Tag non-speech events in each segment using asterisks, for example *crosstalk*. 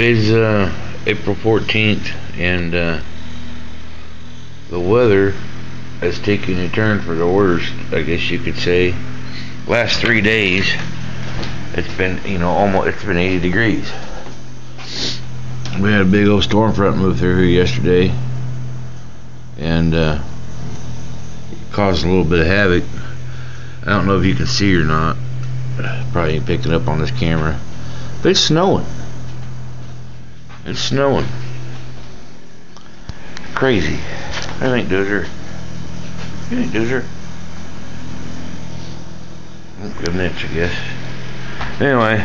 Today's uh, April 14th, and uh, the weather has taken a turn for the worst, I guess you could say. Last three days, it's been, you know, almost it's been 80 degrees. We had a big old storm front move through here yesterday, and uh, caused a little bit of havoc. I don't know if you can see or not. Probably picking up on this camera, but it's snowing. It's snowing. Crazy. I think Dozer. You think Dozer? Good niche, I guess. Anyway,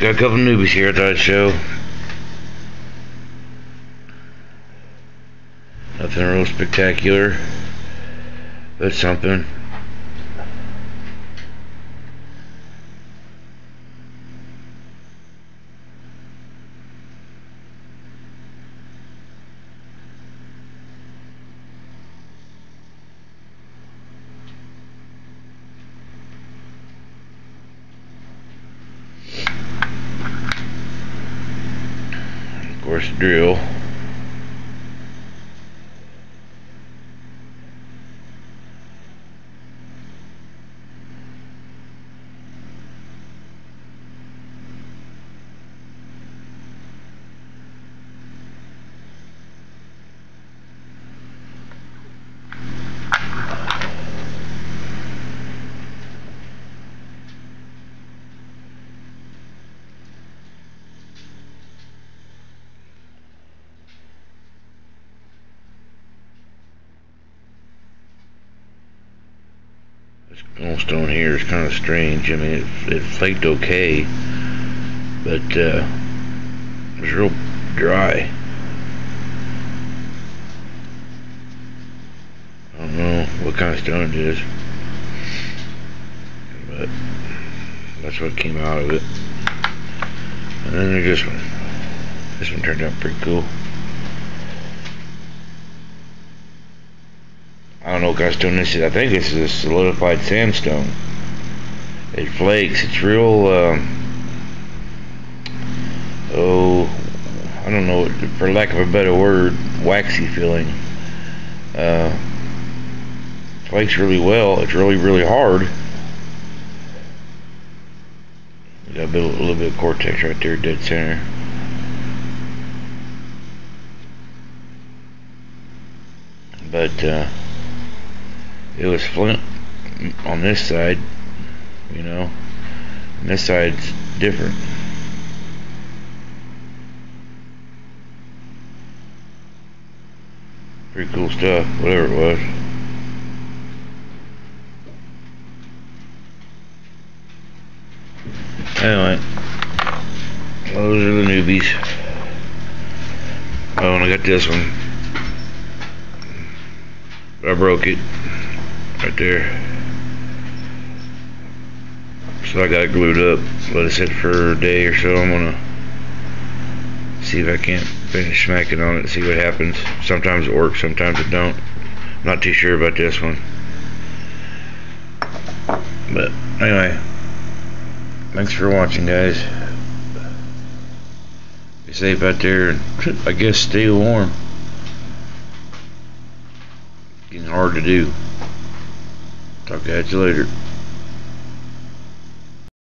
got a couple newbies here I thought I'd show. Nothing real spectacular, but something. Course, drill. Stone here is kind of strange. I mean, it, it flaked okay, but uh, it was real dry. I don't know what kind of stone it is, but that's what came out of it. And then there's this one. This one turned out pretty cool. I don't know what kind of stone this is. I think this is a solidified sandstone. It flakes. It's real, um, oh, I don't know, for lack of a better word, waxy feeling. Uh, flakes really well. It's really, really hard. Got a, bit, a little bit of cortex right there, dead center. But, uh, it was flint on this side, you know. And this side's different. Pretty cool stuff, whatever it was. Anyway, those are the newbies. Oh, and I got this one. I broke it right there. So I got it glued up. Let it sit for a day or so. I'm gonna see if I can't finish smacking on it see what happens. Sometimes it works, sometimes it don't. I'm not too sure about this one. But anyway, thanks for watching guys. Be safe out there *clears throat* I guess stay warm. Getting hard to do. Talk to you later.